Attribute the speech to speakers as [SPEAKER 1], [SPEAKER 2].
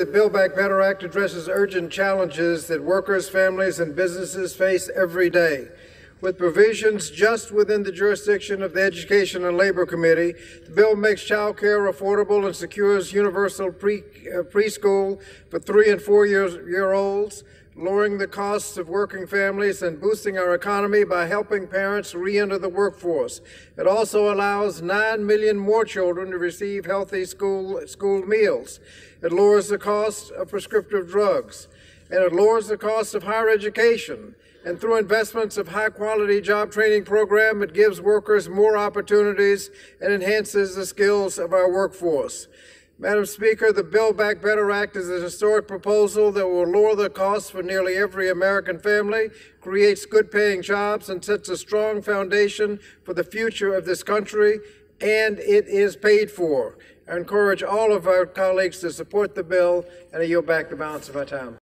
[SPEAKER 1] the Build Back Better Act addresses urgent challenges that workers, families, and businesses face every day. With provisions just within the jurisdiction of the Education and Labor Committee, the bill makes child care affordable and secures universal pre, uh, preschool for three and four years, year olds, lowering the costs of working families and boosting our economy by helping parents re-enter the workforce. It also allows 9 million more children to receive healthy school, school meals. It lowers the cost of prescriptive drugs, and it lowers the cost of higher education. And through investments of high quality job training program, it gives workers more opportunities and enhances the skills of our workforce. Madam Speaker, the Build Back Better Act is a historic proposal that will lower the costs for nearly every American family, creates good paying jobs, and sets a strong foundation for the future of this country, and it is paid for. I encourage all of our colleagues to support the bill, and I yield back the balance of my time.